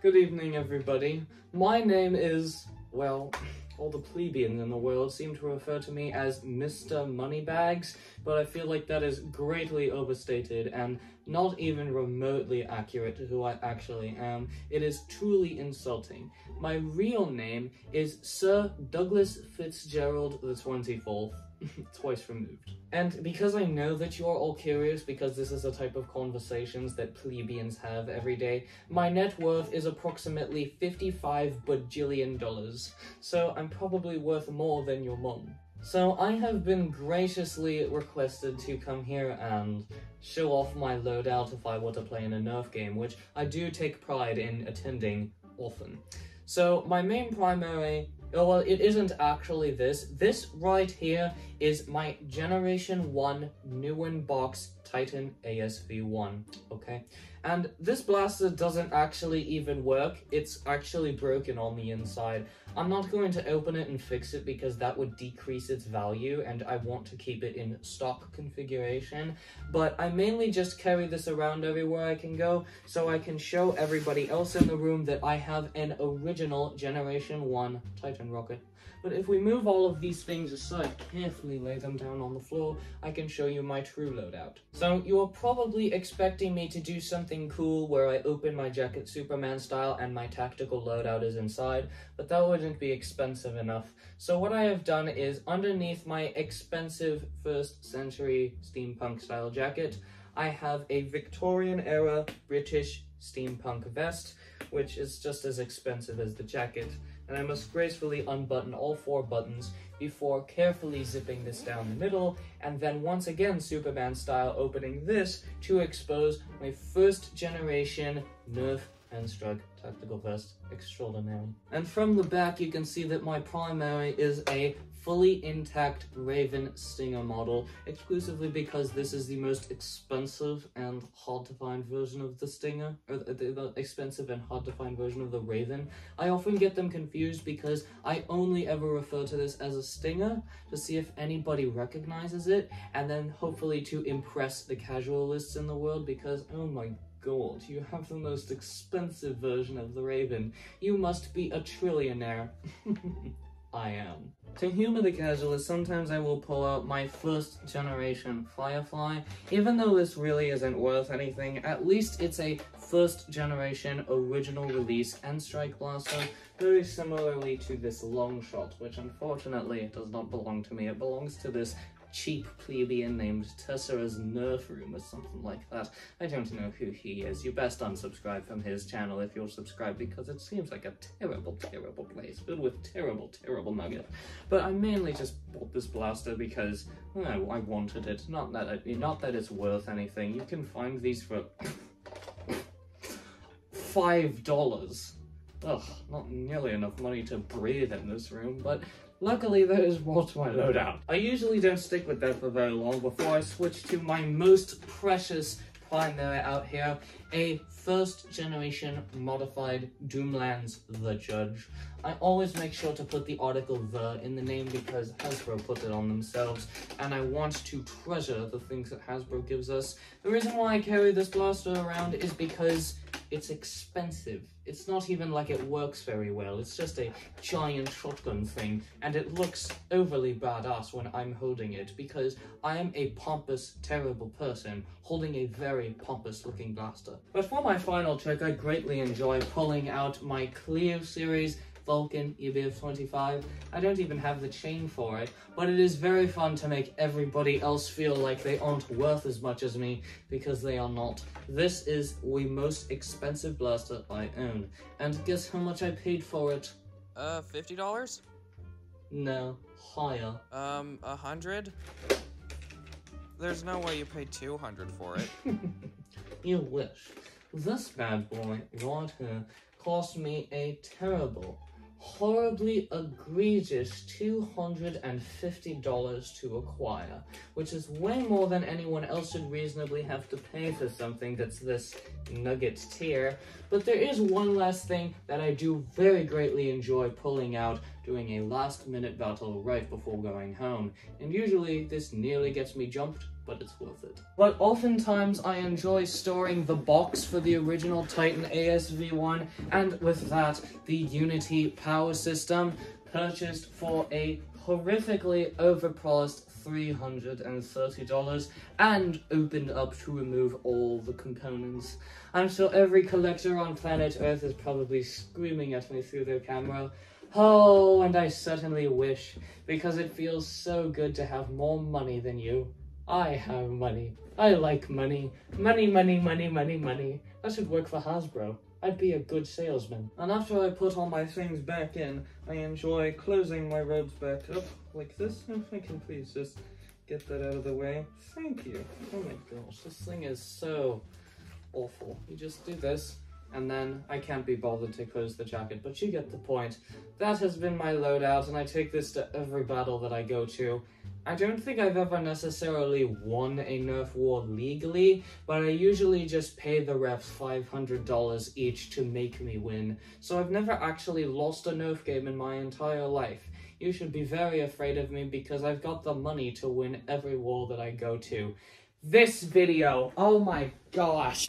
Good evening, everybody. My name is, well, all the plebeians in the world seem to refer to me as Mr. Moneybags, but I feel like that is greatly overstated and not even remotely accurate to who I actually am. It is truly insulting. My real name is Sir Douglas Fitzgerald the 24th. twice removed. And because I know that you're all curious, because this is a type of conversations that plebeians have every day, my net worth is approximately 55 bajillion dollars. So I'm probably worth more than your mom. So I have been graciously requested to come here and show off my loadout if I were to play in a Nerf game, which I do take pride in attending often. So my main primary Oh, well, it isn't actually this. This right here is my Generation 1 new in box Titan ASV1, okay? And this blaster doesn't actually even work. It's actually broken on the inside. I'm not going to open it and fix it because that would decrease its value and I want to keep it in stock configuration. But I mainly just carry this around everywhere I can go so I can show everybody else in the room that I have an original Generation 1 Titan rocket. But if we move all of these things aside, carefully lay them down on the floor, I can show you my true loadout. So you are probably expecting me to do something cool where I open my jacket Superman style and my tactical loadout is inside, but that wouldn't be expensive enough. So what I have done is underneath my expensive first century steampunk style jacket, I have a Victorian era British steampunk vest, which is just as expensive as the jacket and I must gracefully unbutton all four buttons before carefully zipping this down the middle, and then once again Superman style opening this to expose my first generation Nerf N-Strike Tactical Vest Extraordinary. And from the back you can see that my primary is a fully intact Raven Stinger model, exclusively because this is the most expensive and hard to find version of the Stinger, or the, the, expensive and hard to find version of the Raven. I often get them confused because I only ever refer to this as a Stinger to see if anybody recognizes it, and then hopefully to impress the casualists in the world because, oh my god, you have the most expensive version of the Raven. You must be a trillionaire. I am. To humor the casualist, sometimes I will pull out my first generation Firefly. Even though this really isn't worth anything, at least it's a first generation original release N-Strike blaster, very similarly to this Longshot, which unfortunately does not belong to me. It belongs to this cheap plebeian named Tessera's Nerf Room or something like that. I don't know who he is. You best unsubscribe from his channel if you're subscribed because it seems like a terrible, terrible place filled with terrible, terrible nuggets. But I mainly just bought this blaster because well, I wanted it. Not that I, not that it's worth anything. You can find these for five dollars. Ugh, not nearly enough money to breathe in this room, but Luckily, there is more to my loadout. I usually don't stick with that for very long before I switch to my most precious primary out here, a first generation modified Doomlands The Judge. I always make sure to put the article The in the name because Hasbro put it on themselves, and I want to treasure the things that Hasbro gives us. The reason why I carry this blaster around is because it's expensive. It's not even like it works very well. It's just a giant shotgun thing, and it looks overly badass when I'm holding it because I am a pompous, terrible person holding a very pompous looking blaster. But for my final trick, I greatly enjoy pulling out my Clio series Vulcan EBF 25. I don't even have the chain for it, but it is very fun to make everybody else feel like they aren't worth as much as me, because they are not. This is the most expensive blaster I own, and guess how much I paid for it? Uh, $50? No, higher. Um, a hundred? There's no way you paid 200 for it. you wish. This bad boy right here cost me a terrible horribly egregious $250 to acquire, which is way more than anyone else should reasonably have to pay for something that's this nugget tier. But there is one last thing that I do very greatly enjoy pulling out doing a last minute battle right before going home, and usually this nearly gets me jumped, but it's worth it. But oftentimes I enjoy storing the box for the original Titan ASV1, and with that, the Unity power system, purchased for a horrifically overpriced $330 and opened up to remove all the components. I'm sure every collector on planet Earth is probably screaming at me through their camera. Oh, and I certainly wish, because it feels so good to have more money than you. I have money. I like money. Money, money, money, money, money. I should work for Hasbro. I'd be a good salesman. And after I put all my things back in, I enjoy closing my robes back up like this. If I can please just get that out of the way. Thank you. Oh my gosh, this thing is so awful. You just do this, and then I can't be bothered to close the jacket, but you get the point. That has been my loadout, and I take this to every battle that I go to. I don't think I've ever necessarily won a Nerf war legally, but I usually just pay the refs $500 each to make me win, so I've never actually lost a Nerf game in my entire life. You should be very afraid of me because I've got the money to win every war that I go to. This video, oh my gosh.